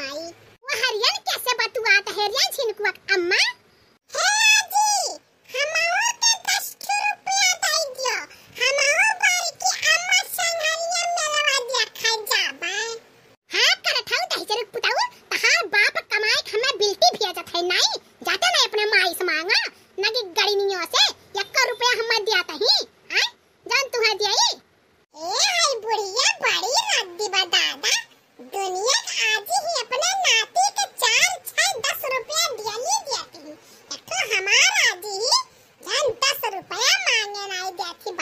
घुमाई वो हरियन कैसे बतुआत हरियन छिनकुआत तो हमारा जी जन दस रुपया मांगे ना दिया थी